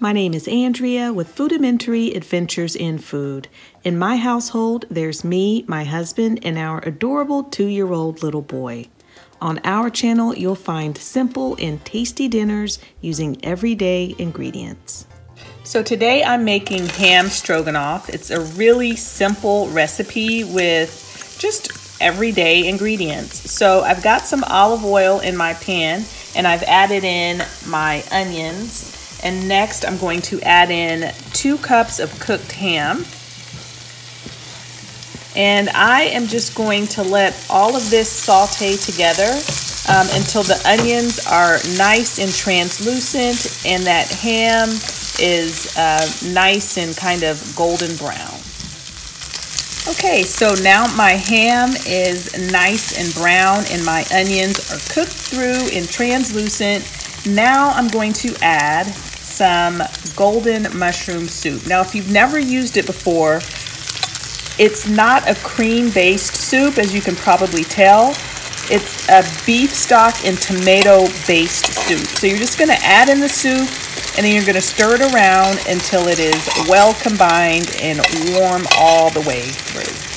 My name is Andrea with Foodamentary Adventures in Food. In my household, there's me, my husband, and our adorable two year old little boy. On our channel, you'll find simple and tasty dinners using everyday ingredients. So today I'm making ham stroganoff. It's a really simple recipe with just everyday ingredients. So I've got some olive oil in my pan and I've added in my onions and next I'm going to add in two cups of cooked ham. And I am just going to let all of this saute together um, until the onions are nice and translucent and that ham is uh, nice and kind of golden brown. Okay, so now my ham is nice and brown and my onions are cooked through and translucent. Now I'm going to add some golden mushroom soup. Now, if you've never used it before, it's not a cream-based soup, as you can probably tell. It's a beef stock and tomato-based soup. So you're just gonna add in the soup and then you're gonna stir it around until it is well combined and warm all the way through.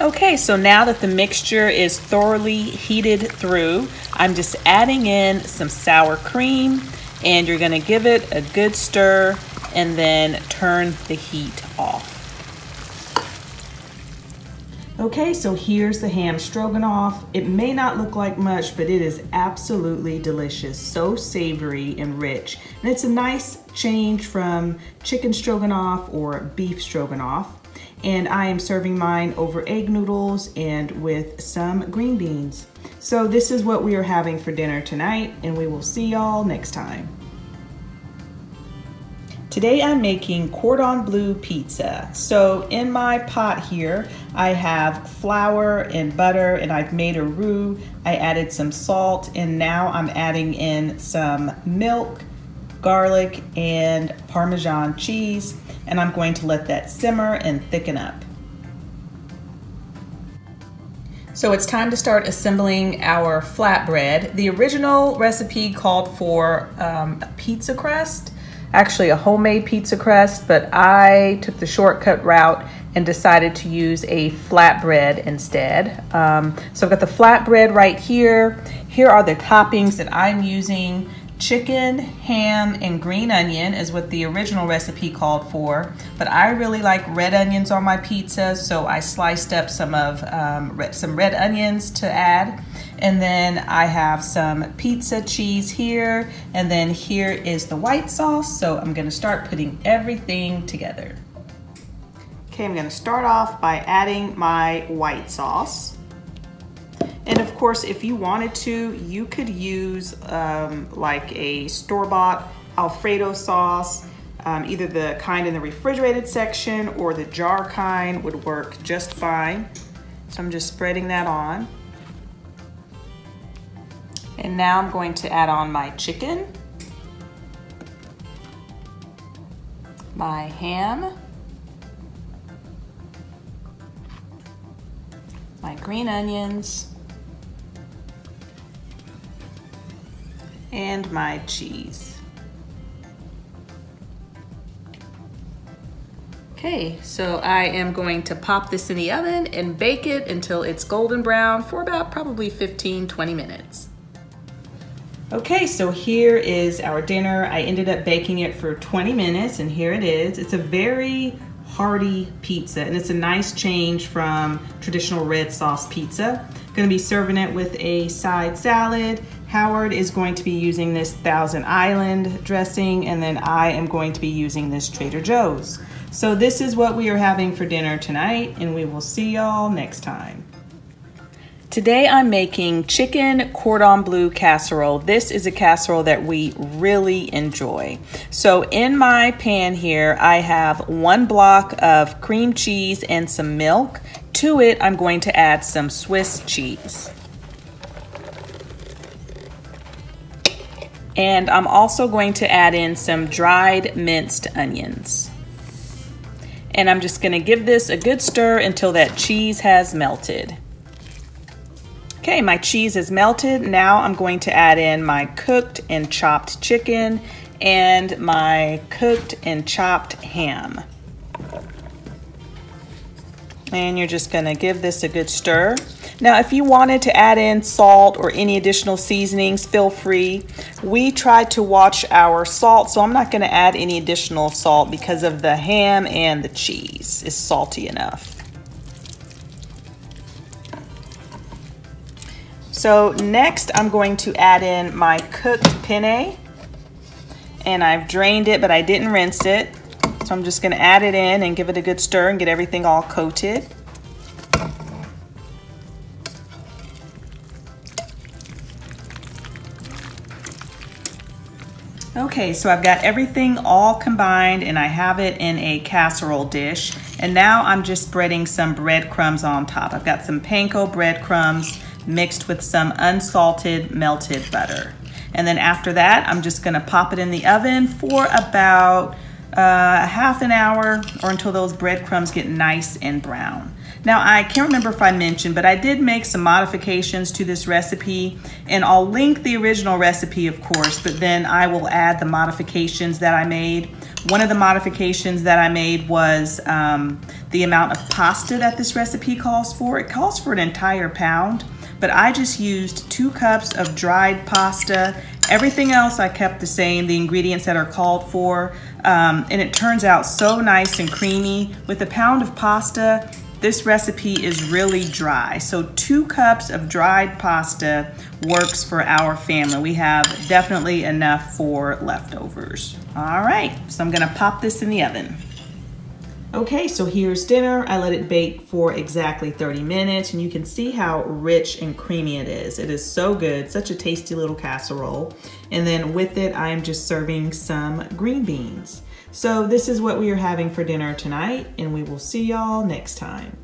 Okay, so now that the mixture is thoroughly heated through, I'm just adding in some sour cream and you're gonna give it a good stir and then turn the heat off. Okay, so here's the ham stroganoff. It may not look like much, but it is absolutely delicious. So savory and rich. And it's a nice change from chicken stroganoff or beef stroganoff and I am serving mine over egg noodles and with some green beans. So this is what we are having for dinner tonight and we will see y'all next time. Today I'm making cordon bleu pizza. So in my pot here, I have flour and butter and I've made a roux. I added some salt and now I'm adding in some milk, garlic, and Parmesan cheese and I'm going to let that simmer and thicken up. So it's time to start assembling our flatbread. The original recipe called for um, a pizza crust, actually a homemade pizza crust, but I took the shortcut route and decided to use a flatbread instead. Um, so I've got the flatbread right here. Here are the toppings that I'm using. Chicken, ham, and green onion is what the original recipe called for, but I really like red onions on my pizza, so I sliced up some of um, some red onions to add. And then I have some pizza cheese here, and then here is the white sauce, so I'm gonna start putting everything together. Okay, I'm gonna start off by adding my white sauce. And of course, if you wanted to, you could use um, like a store-bought Alfredo sauce, um, either the kind in the refrigerated section or the jar kind would work just fine. So I'm just spreading that on. And now I'm going to add on my chicken, my ham, my green onions, and my cheese. Okay, so I am going to pop this in the oven and bake it until it's golden brown for about probably 15, 20 minutes. Okay, so here is our dinner. I ended up baking it for 20 minutes and here it is. It's a very hearty pizza and it's a nice change from traditional red sauce pizza. Gonna be serving it with a side salad Howard is going to be using this Thousand Island dressing, and then I am going to be using this Trader Joe's. So this is what we are having for dinner tonight, and we will see y'all next time. Today I'm making chicken cordon bleu casserole. This is a casserole that we really enjoy. So in my pan here, I have one block of cream cheese and some milk. To it, I'm going to add some Swiss cheese. And I'm also going to add in some dried minced onions. And I'm just gonna give this a good stir until that cheese has melted. Okay, my cheese is melted. Now I'm going to add in my cooked and chopped chicken and my cooked and chopped ham. And you're just gonna give this a good stir. Now, if you wanted to add in salt or any additional seasonings, feel free. We tried to watch our salt, so I'm not gonna add any additional salt because of the ham and the cheese is salty enough. So next I'm going to add in my cooked penne and I've drained it, but I didn't rinse it. So I'm just gonna add it in and give it a good stir and get everything all coated. Okay, so I've got everything all combined and I have it in a casserole dish. And now I'm just spreading some breadcrumbs on top. I've got some panko breadcrumbs mixed with some unsalted melted butter. And then after that, I'm just gonna pop it in the oven for about uh, half an hour or until those breadcrumbs get nice and brown. Now, I can't remember if I mentioned, but I did make some modifications to this recipe, and I'll link the original recipe, of course, but then I will add the modifications that I made. One of the modifications that I made was um, the amount of pasta that this recipe calls for. It calls for an entire pound, but I just used two cups of dried pasta. Everything else I kept the same, the ingredients that are called for, um, and it turns out so nice and creamy. With a pound of pasta, this recipe is really dry. So two cups of dried pasta works for our family. We have definitely enough for leftovers. All right, so I'm gonna pop this in the oven. Okay, so here's dinner. I let it bake for exactly 30 minutes and you can see how rich and creamy it is. It is so good, such a tasty little casserole. And then with it, I am just serving some green beans. So this is what we are having for dinner tonight and we will see y'all next time.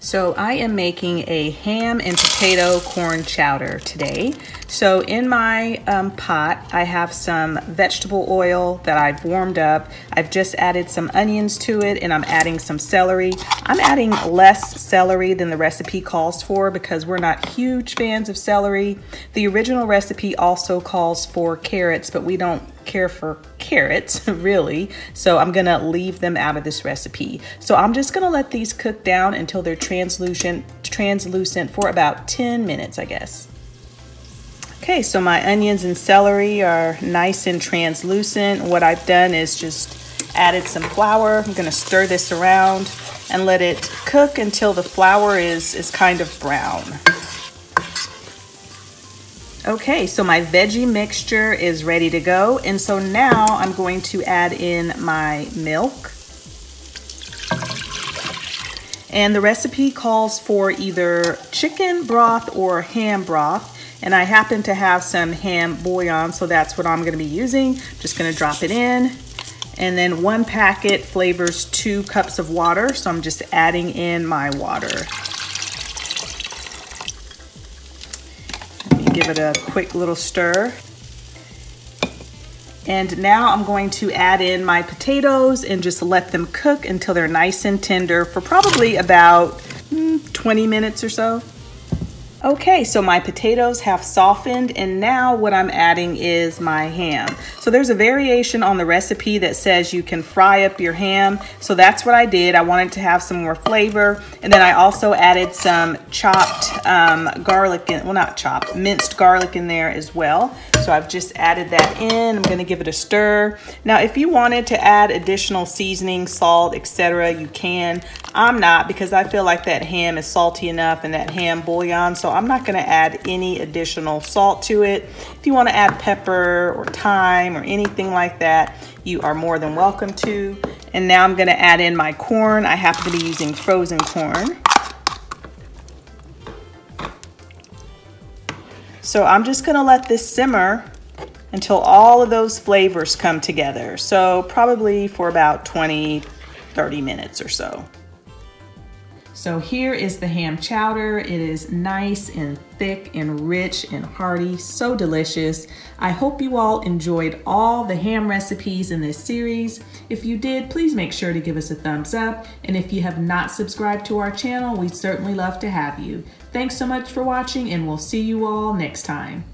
So I am making a ham and potato corn chowder today. So in my um, pot, I have some vegetable oil that I've warmed up. I've just added some onions to it and I'm adding some celery. I'm adding less celery than the recipe calls for because we're not huge fans of celery. The original recipe also calls for carrots, but we don't care for carrots, really. So I'm gonna leave them out of this recipe. So I'm just gonna let these cook down until they're translucent, translucent for about 10 minutes, I guess. Okay, so my onions and celery are nice and translucent. What I've done is just added some flour. I'm gonna stir this around and let it cook until the flour is, is kind of brown. Okay, so my veggie mixture is ready to go. And so now I'm going to add in my milk. And the recipe calls for either chicken broth or ham broth. And I happen to have some ham bouillon, so that's what I'm gonna be using. Just gonna drop it in. And then one packet flavors two cups of water, so I'm just adding in my water. Give it a quick little stir. And now I'm going to add in my potatoes and just let them cook until they're nice and tender for probably about mm, 20 minutes or so. Okay, so my potatoes have softened and now what I'm adding is my ham. So there's a variation on the recipe that says you can fry up your ham. So that's what I did. I wanted to have some more flavor. And then I also added some chopped um, garlic, in, well not chopped, minced garlic in there as well. So I've just added that in. I'm gonna give it a stir. Now if you wanted to add additional seasoning, salt, etc., you can. I'm not because I feel like that ham is salty enough and that ham bouillon. So I'm not gonna add any additional salt to it. If you wanna add pepper or thyme or anything like that, you are more than welcome to. And now I'm gonna add in my corn. I happen to be using frozen corn. So I'm just gonna let this simmer until all of those flavors come together. So probably for about 20, 30 minutes or so. So here is the ham chowder. It is nice and thick and rich and hearty, so delicious. I hope you all enjoyed all the ham recipes in this series. If you did, please make sure to give us a thumbs up. And if you have not subscribed to our channel, we'd certainly love to have you. Thanks so much for watching and we'll see you all next time.